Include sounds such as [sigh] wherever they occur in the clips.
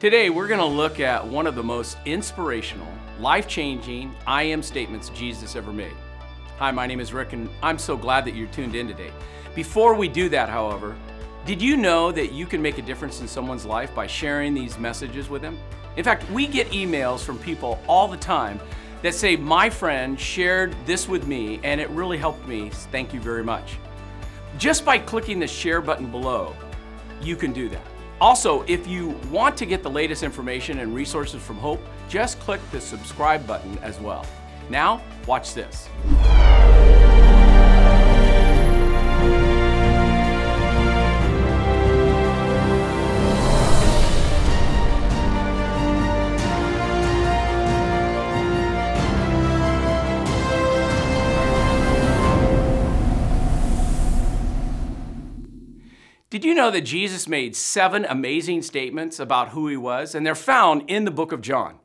Today, we're going to look at one of the most inspirational, life changing I am statements Jesus ever made. Hi, my name is Rick, and I'm so glad that you're tuned in today. Before we do that, however, did you know that you can make a difference in someone's life by sharing these messages with them? In fact, we get emails from people all the time that say, My friend shared this with me, and it really helped me. Thank you very much. Just by clicking the share button below, you can do that. Also, if you want to get the latest information and resources from Hope, just click the subscribe button as well. Now, watch this. You know that Jesus made seven amazing statements about who he was? And they're found in the book of John.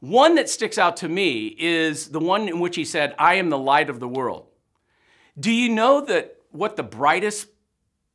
One that sticks out to me is the one in which he said, I am the light of the world. Do you know that what the brightest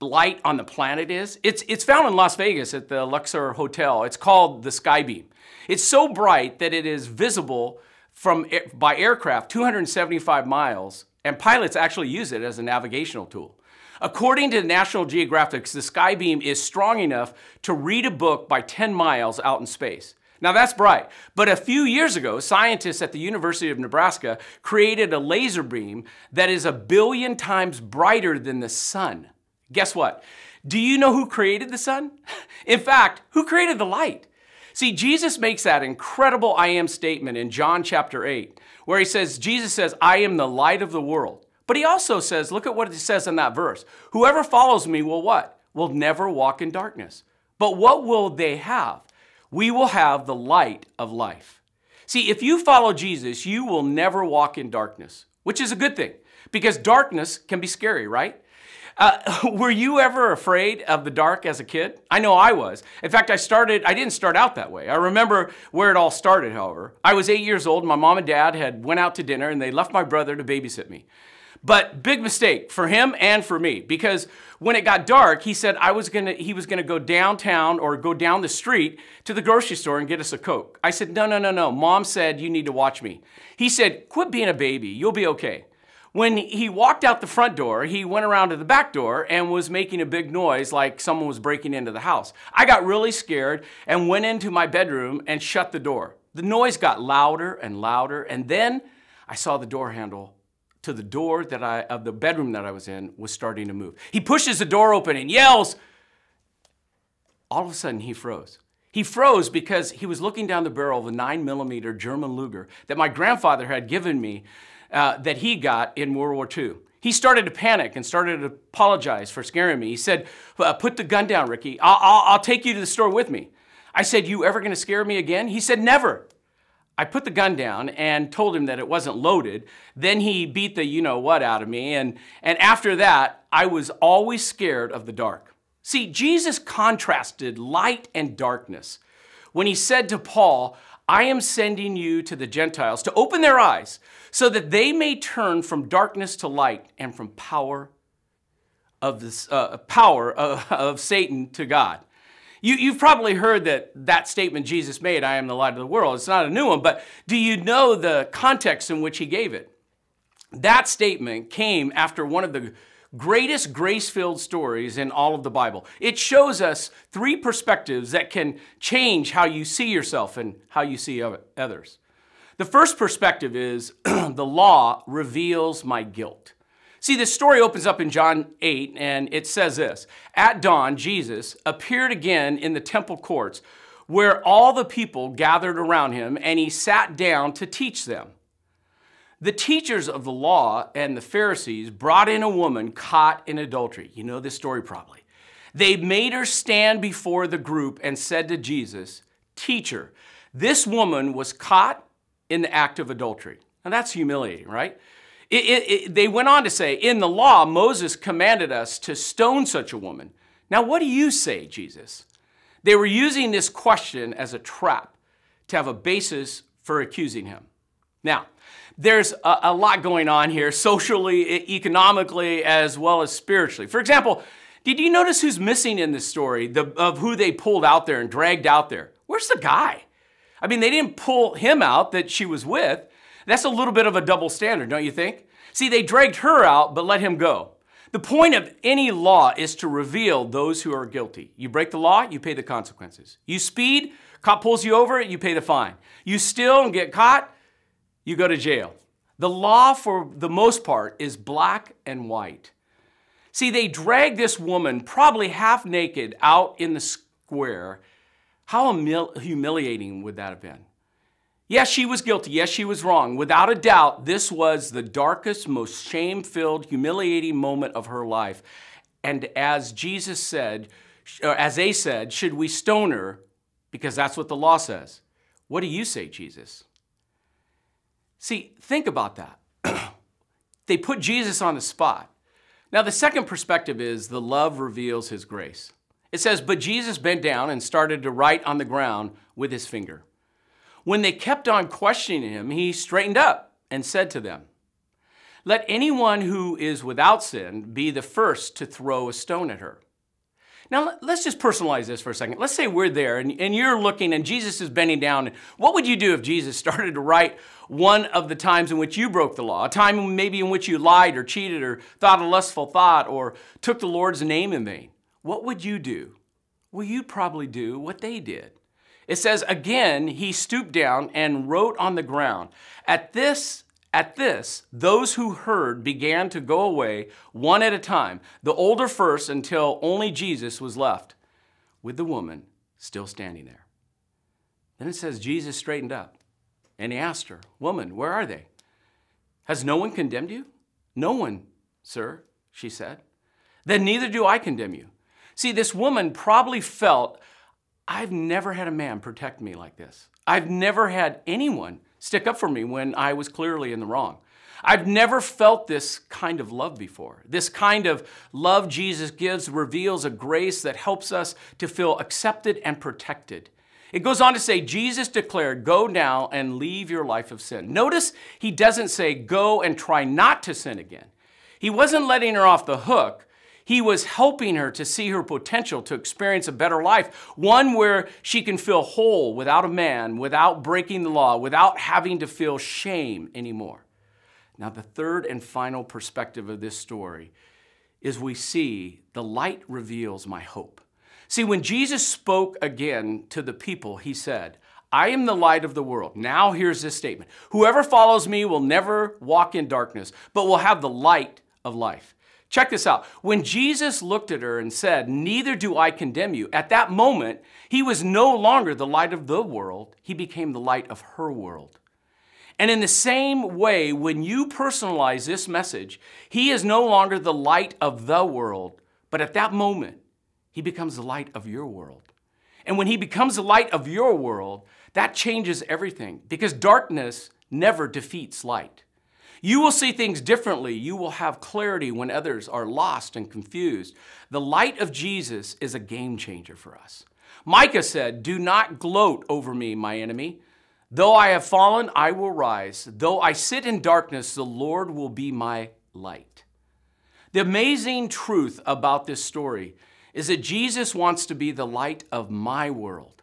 light on the planet is? It's, it's found in Las Vegas at the Luxor Hotel. It's called the Skybeam. It's so bright that it is visible from, by aircraft 275 miles, and pilots actually use it as a navigational tool. According to National Geographic, the Skybeam is strong enough to read a book by 10 miles out in space. Now that's bright. But a few years ago, scientists at the University of Nebraska created a laser beam that is a billion times brighter than the sun. Guess what? Do you know who created the sun? [laughs] In fact, who created the light? See, Jesus makes that incredible I am statement in John chapter 8, where he says, Jesus says, I am the light of the world. But he also says, look at what it says in that verse. Whoever follows me will what? Will never walk in darkness. But what will they have? We will have the light of life. See, if you follow Jesus, you will never walk in darkness, which is a good thing because darkness can be scary, right? Uh, [laughs] were you ever afraid of the dark as a kid? I know I was. In fact, I started, I didn't start out that way. I remember where it all started, however. I was eight years old. My mom and dad had went out to dinner and they left my brother to babysit me. But big mistake for him and for me because when it got dark, he said I was gonna, he was gonna go downtown or go down the street to the grocery store and get us a Coke. I said, no, no, no, no. Mom said you need to watch me. He said, quit being a baby. You'll be okay. When he walked out the front door, he went around to the back door and was making a big noise like someone was breaking into the house. I got really scared and went into my bedroom and shut the door. The noise got louder and louder, and then I saw the door handle to the door that I, of the bedroom that I was in was starting to move. He pushes the door open and yells. All of a sudden, he froze. He froze because he was looking down the barrel of a nine millimeter German Luger that my grandfather had given me uh, that he got in World War II. He started to panic and started to apologize for scaring me. He said, uh, put the gun down, Ricky. I'll, I'll, I'll take you to the store with me. I said, you ever gonna scare me again? He said, never. I put the gun down and told him that it wasn't loaded. Then he beat the you know what out of me. And, and after that, I was always scared of the dark. See, Jesus contrasted light and darkness when he said to Paul, I am sending you to the Gentiles to open their eyes so that they may turn from darkness to light and from power of this uh, power of, of Satan to God. You, have probably heard that that statement Jesus made, I am the light of the world. It's not a new one, but do you know the context in which he gave it? That statement came after one of the greatest grace filled stories in all of the Bible. It shows us three perspectives that can change how you see yourself and how you see others. The first perspective is [clears throat] the law reveals my guilt. See, this story opens up in John 8, and it says this At dawn, Jesus appeared again in the temple courts where all the people gathered around him, and he sat down to teach them. The teachers of the law and the Pharisees brought in a woman caught in adultery. You know this story probably. They made her stand before the group and said to Jesus, Teacher, this woman was caught in the act of adultery. Now that's humiliating, right? It, it, it, they went on to say, in the law, Moses commanded us to stone such a woman. Now, what do you say, Jesus? They were using this question as a trap to have a basis for accusing him. Now, there's a, a lot going on here, socially, economically, as well as spiritually. For example, did you notice who's missing in this story the, of who they pulled out there and dragged out there? Where's where's the guy? I mean, they didn't pull him out that she was with. That's a little bit of a double standard, don't you think? See, they dragged her out, but let him go. The point of any law is to reveal those who are guilty. You break the law, you pay the consequences. You speed, cop pulls you over, you pay the fine. You steal and get caught, you go to jail. The law, for the most part, is black and white. See, they dragged this woman, probably half naked, out in the square. How humiliating would that have been? Yes, she was guilty. Yes, she was wrong. Without a doubt, this was the darkest, most shame filled, humiliating moment of her life. And as Jesus said, as they said, should we stone her? Because that's what the law says. What do you say, Jesus? See, think about that. [clears throat] they put Jesus on the spot. Now, the second perspective is the love reveals his grace. It says, But Jesus bent down and started to write on the ground with his finger. When they kept on questioning him, he straightened up and said to them, Let anyone who is without sin be the first to throw a stone at her. Now, let's just personalize this for a second. Let's say we're there and, and you're looking and Jesus is bending down. What would you do if Jesus started to write one of the times in which you broke the law? A time maybe in which you lied or cheated or thought a lustful thought or took the Lord's name in vain. What would you do? Well, you'd probably do what they did. It says, again, he stooped down and wrote on the ground. At this, at this, those who heard began to go away one at a time, the older first until only Jesus was left, with the woman still standing there. Then it says Jesus straightened up and he asked her, Woman, where are they? Has no one condemned you? No one, sir, she said. Then neither do I condemn you. See, this woman probably felt I've never had a man protect me like this. I've never had anyone stick up for me when I was clearly in the wrong. I've never felt this kind of love before. This kind of love Jesus gives reveals a grace that helps us to feel accepted and protected. It goes on to say, Jesus declared, Go now and leave your life of sin. Notice he doesn't say, Go and try not to sin again. He wasn't letting her off the hook, he was helping her to see her potential to experience a better life, one where she can feel whole without a man, without breaking the law, without having to feel shame anymore. Now, the third and final perspective of this story is we see the light reveals my hope. See, when Jesus spoke again to the people, he said, I am the light of the world. Now here's this statement Whoever follows me will never walk in darkness, but will have the light of life. Check this out. When Jesus looked at her and said, Neither do I condemn you, at that moment, he was no longer the light of the world, he became the light of her world. And in the same way, when you personalize this message, he is no longer the light of the world, but at that moment, he becomes the light of your world. And when he becomes the light of your world, that changes everything because darkness never defeats light. You will see things differently. You will have clarity when others are lost and confused. The light of Jesus is a game changer for us. Micah said, Do not gloat over me, my enemy. Though I have fallen, I will rise. Though I sit in darkness, the Lord will be my light. The amazing truth about this story is that Jesus wants to be the light of my world.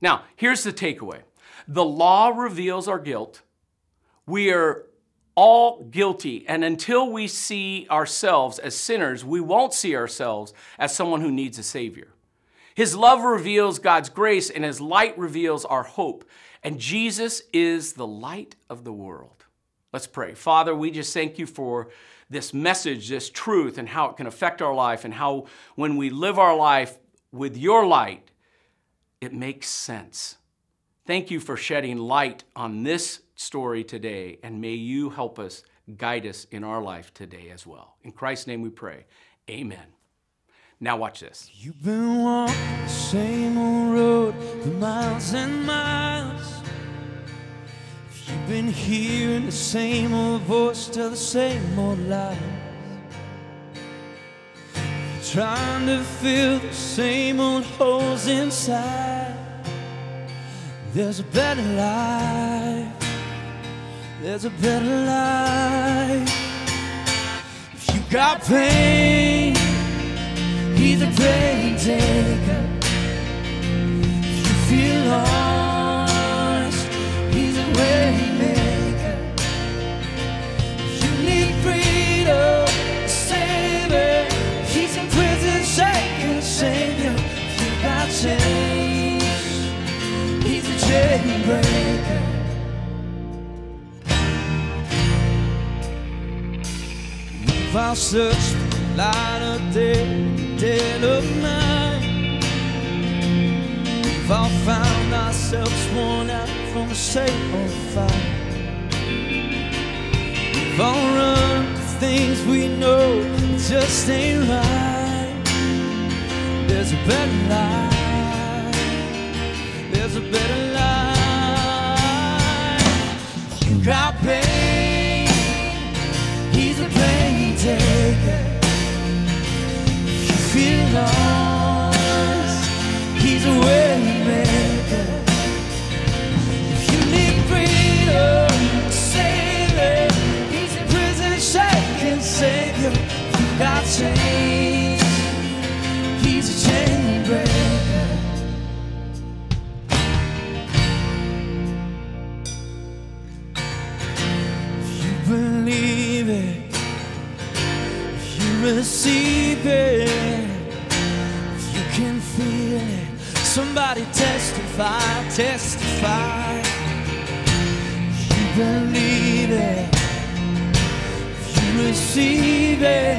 Now, here's the takeaway the law reveals our guilt. We are all guilty. And until we see ourselves as sinners, we won't see ourselves as someone who needs a Savior. His love reveals God's grace, and His light reveals our hope. And Jesus is the light of the world. Let's pray. Father, we just thank you for this message, this truth, and how it can affect our life, and how when we live our life with your light, it makes sense. Thank you for shedding light on this story today, and may you help us, guide us in our life today as well. In Christ's name we pray. Amen. Now watch this. You've been walking the same old road for miles and miles. You've been hearing the same old voice tell the same old lies. Trying to fill the same old holes inside. There's a better life. There's a better life. If you got pain, he's a pain. Breaker. We've all searched for the light of day, dead of night. We've all found ourselves worn out from the same old fight. We've all run to things we know just ain't right. There's a better life. There's a better life. Got pain. He's a pain taker. If you feel lost, he's a way maker. If you need freedom. He's in prison, shake and save you. Got chains, somebody testify, testify. If you believe it, if you receive it,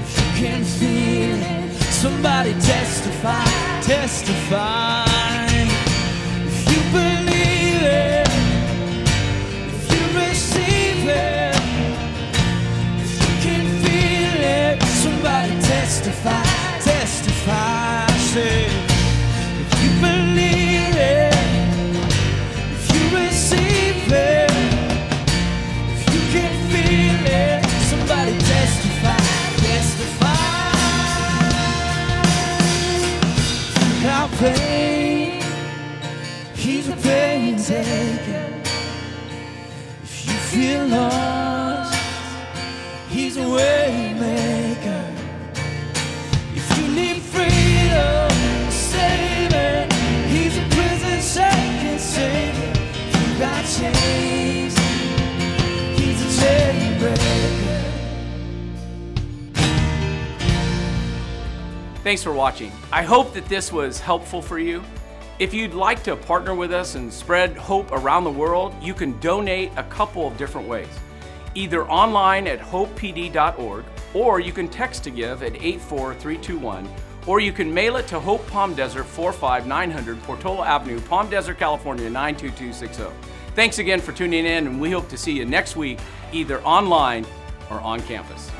if you can feel it, somebody testify, testify. Thanks for watching. I hope that this was helpful for you. If you'd like to partner with us and spread hope around the world, you can donate a couple of different ways. Either online at hopepd.org, or you can text to give at 84321, or you can mail it to Hope Palm Desert 45900 Portola Avenue, Palm Desert, California 92260. Thanks again for tuning in, and we hope to see you next week, either online or on campus.